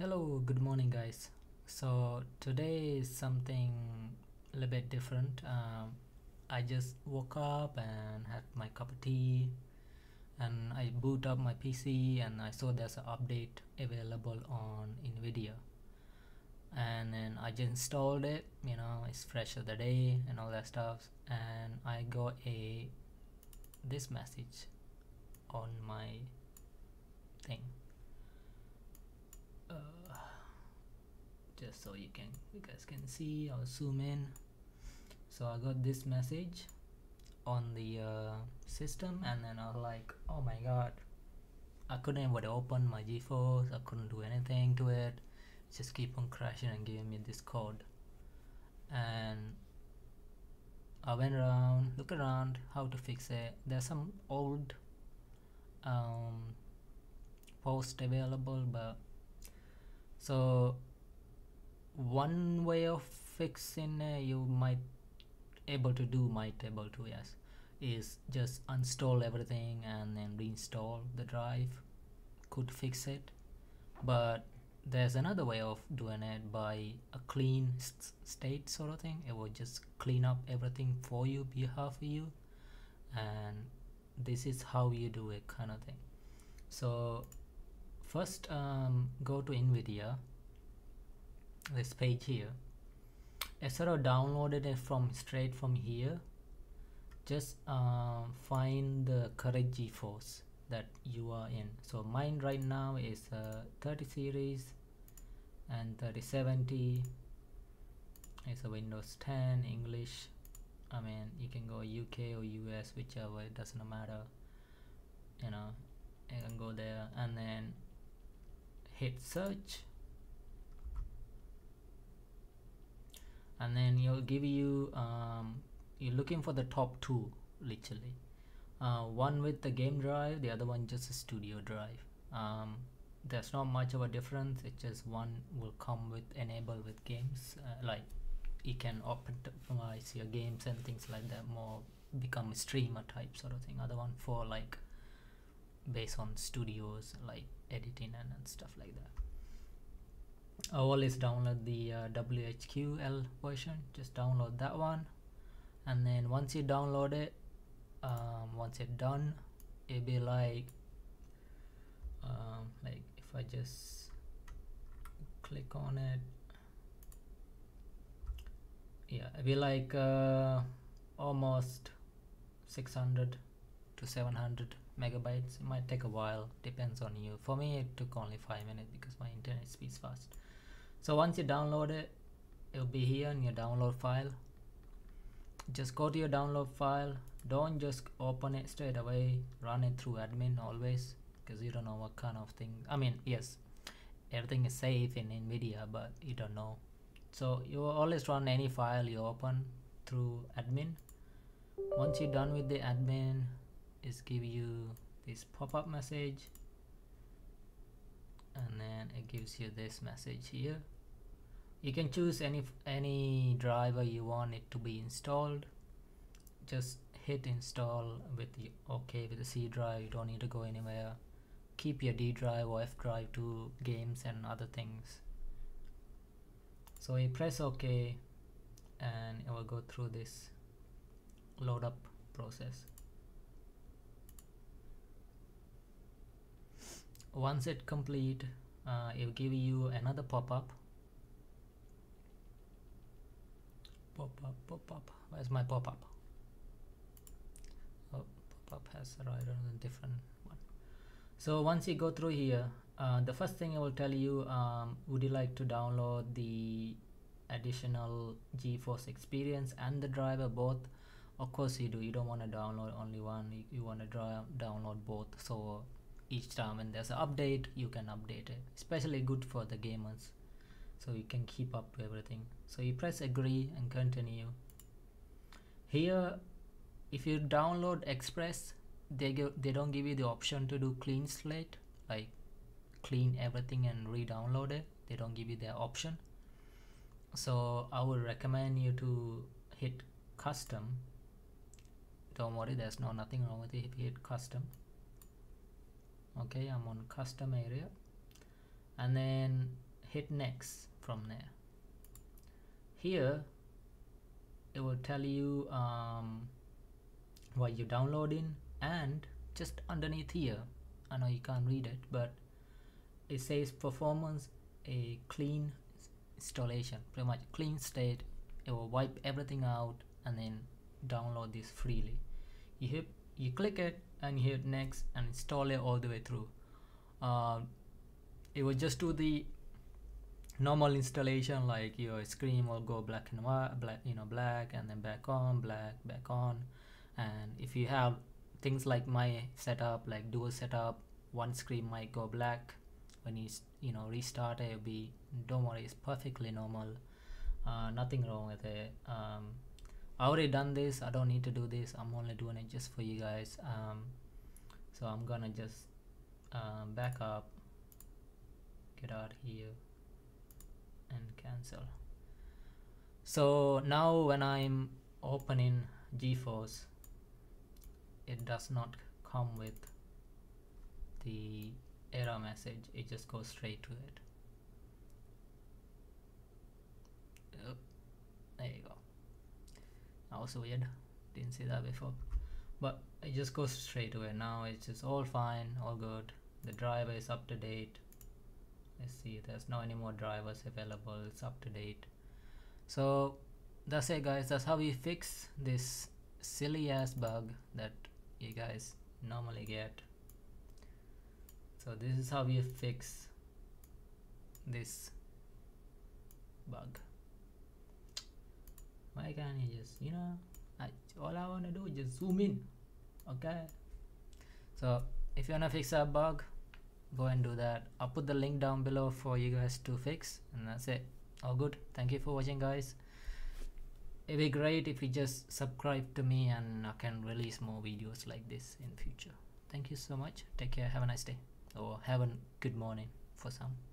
Hello, good morning, guys. So today is something a little bit different. Um, I just woke up and had my cup of tea, and I boot up my PC, and I saw there's an update available on NVIDIA, and then I just installed it. You know, it's fresh of the day and all that stuff, and I got a this message on my thing uh, just so you can you guys can see I'll zoom in. So I got this message on the uh, system and then I was like oh my god. I couldn't even open my GeForce I couldn't do anything to it just keep on crashing and giving me this code. And I went around look around how to fix it. There's some old um, post available but so one way of fixing uh, you might able to do might able to yes is just uninstall everything and then reinstall the drive. Could fix it. But there's another way of doing it by a clean st state sort of thing. It will just clean up everything for you behalf of you. And this is how you do it kind of thing. So first um, go to NVIDIA this page here. Instead of downloaded it from straight from here just uh, find the correct GeForce that you are in. So mine right now is a 30 series and 3070 it's a Windows 10 English I mean you can go UK or US whichever it doesn't matter you know you can go there. And then hit search and then you'll give you um, you're looking for the top two literally. Uh, one with the game drive the other one just a studio drive. Um, there's not much of a difference. It's just one will come with enable with games uh, like you can optimize your games and things like that more become a streamer type sort of thing. Other one for like based on studios like editing and, and stuff like that always download the uh, WHQL version. Just download that one. And then once you download it um, once it's done it'll be like um, like if I just click on it. Yeah it'll be like uh, almost 600 to 700 megabytes. It might take a while. Depends on you. For me it took only five minutes because my internet speeds fast so once you download it it'll be here in your download file. Just go to your download file. Don't just open it straight away. Run it through admin always because you don't know what kind of thing I mean yes everything is safe in NVIDIA but you don't know. So you always run any file you open through admin. Once you're done with the admin is give you this pop-up message and then it gives you this message here you can choose any any driver you want it to be installed. Just hit install with the OK with the C drive. You don't need to go anywhere. Keep your D drive or F drive to games and other things. So you press OK and it will go through this load up process. Once it complete uh, it will give you another pop-up pop-up pop-up where's my pop-up? Oh pop-up has a on a different one. So once you go through here uh, the first thing I will tell you um, would you like to download the additional GeForce experience and the driver both? Of course you do. You don't want to download only one. You, you want to download both. So each time when there's an update you can update it. Especially good for the gamers so you can keep up to everything. So you press agree and continue. Here if you download express they give they don't give you the option to do clean slate like clean everything and re-download it. They don't give you that option. So I would recommend you to hit custom. Don't worry there's no nothing wrong with it. If you hit custom okay I'm on custom area. And then hit next from there. Here it will tell you um, what you're downloading and just underneath here. I know you can't read it but it says performance a clean installation. Pretty much clean state. It will wipe everything out and then download this freely. You hit you click it and you hit next and install it all the way through. Uh, it will just do the normal installation like your screen will go black and white black you know black and then back on black back on. And if you have things like my setup like dual setup one screen might go black. When you you know restart it will be don't worry it's perfectly normal. Uh, nothing wrong with it. Um, I already done this I don't need to do this I'm only doing it just for you guys. Um, so I'm gonna just um, back up get out here and cancel. So now when I'm opening GeForce it does not come with the error message. It just goes straight to it. Oh, there you go. That was weird. Didn't see that before. But it just goes straight it. Now it's just all fine all good. The driver is up to date let's see there's no any more drivers available it's up to date. So that's it guys that's how we fix this silly ass bug that you guys normally get. So this is how we fix this bug. Why can't you just you know I, all I want to do is just zoom in okay? So if you want to fix a bug go and do that. I'll put the link down below for you guys to fix and that's it. All good. Thank you for watching guys. It'd be great if you just subscribe to me and I can release more videos like this in future. Thank you so much. Take care. Have a nice day. Or have a good morning for some